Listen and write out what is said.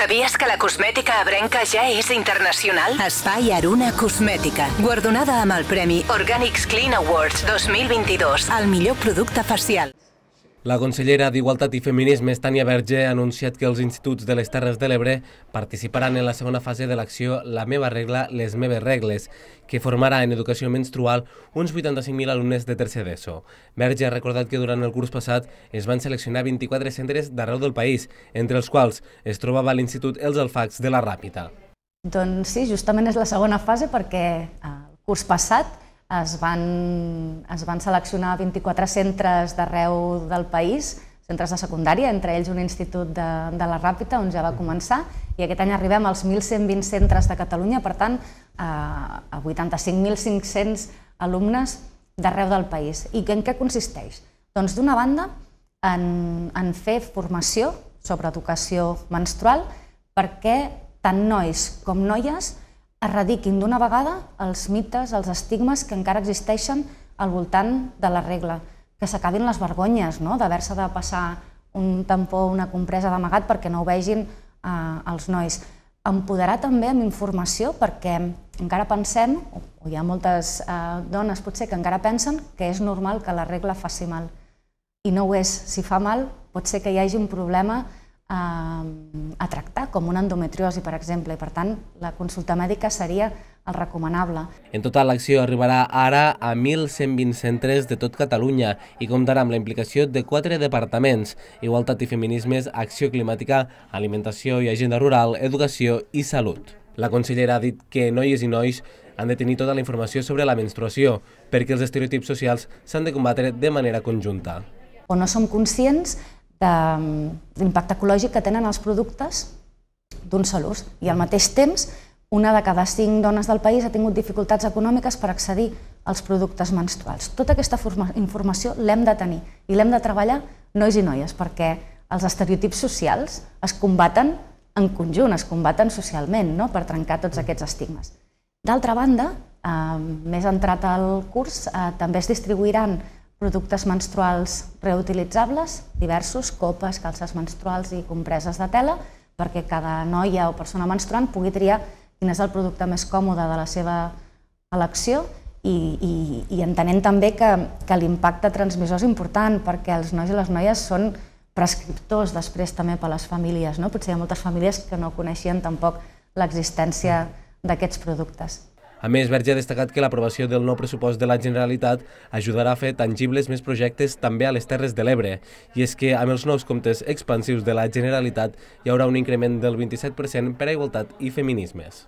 Sabies que la cosmètica abrenca ja és internacional? Espai Aruna Cosmètica, guardonada amb el premi Organics Clean Awards 2022. al millor producte facial. La consellera d'Igualtat i Feminismes, Tània Verge, ha anunciat que els instituts de les Terres de l'Ebre participaran en la segona fase de l'acció La meva regla, les meves regles, que formarà en educació menstrual uns 85.000 alumnes de tercer d'ESO. Verge ha recordat que durant el curs passat es van seleccionar 24 centres d'arreu del país, entre els quals es trobava l'Institut Els Alfacs de la Ràpita. Doncs sí, justament és la segona fase perquè el curs passat es van, es van seleccionar 24 centres d'arreu del país, centres de secundària, entre ells un institut de, de la Ràpita, on ja va començar, i aquest any arribem als 1.120 centres de Catalunya, per tant, a, a 85.500 alumnes d'arreu del país. I en què consisteix? Doncs d'una banda, en, en fer formació sobre educació menstrual perquè tant nois com noies erradiquin d'una vegada els mites, els estigmes que encara existeixen al voltant de la regla, que s'acabin les vergonyes no? d'haver-se de passar un tampó o una compresa d'amagat perquè no ho vegin eh, els nois. Empoderar també amb informació perquè encara pensem, o hi ha moltes eh, dones potser que encara pensen que és normal que la regla faci mal. I no ho és. Si fa mal, pot ser que hi hagi un problema a tractar, com una endometriosi, per exemple. I, per tant, la consulta mèdica seria el recomanable. En total, l'acció arribarà ara a 1.120 centres de tot Catalunya i comptarà amb la implicació de quatre departaments, Igualtat i Feminismes, Acció Climàtica, Alimentació i Agenda Rural, Educació i Salut. La consellera ha dit que noies i nois han de tenir tota la informació sobre la menstruació, perquè els estereotips socials s'han de combatre de manera conjunta. O no som conscients de l'impacte ecològic que tenen els productes d'un sol ús. I al mateix temps, una de cada cinc dones del país ha tingut dificultats econòmiques per accedir als productes menstruals. Tota aquesta informació l'hem de tenir i l'hem de treballar nois i noies, perquè els estereotips socials es combaten en conjunt, es combaten socialment no? per trencar tots aquests estigmes. D'altra banda, eh, més entrat al curs, eh, també es distribuiran productes menstruals reutilitzables, diversos, copes, calces menstruals i compreses de tela, perquè cada noia o persona menstruant pugui triar quin és el producte més còmode de la seva elecció i, i, i entenent també que, que l'impacte transmissor és important perquè els nois i les noies són prescriptors després també per a les famílies. No? Potser hi ha moltes famílies que no coneixien tampoc l'existència d'aquests productes. A més, Verge ha destacat que l'aprovació del nou pressupost de la Generalitat ajudarà a fer tangibles més projectes també a les Terres de l'Ebre. I és que amb els nous comptes expansius de la Generalitat hi haurà un increment del 27% per a igualtat i feminismes.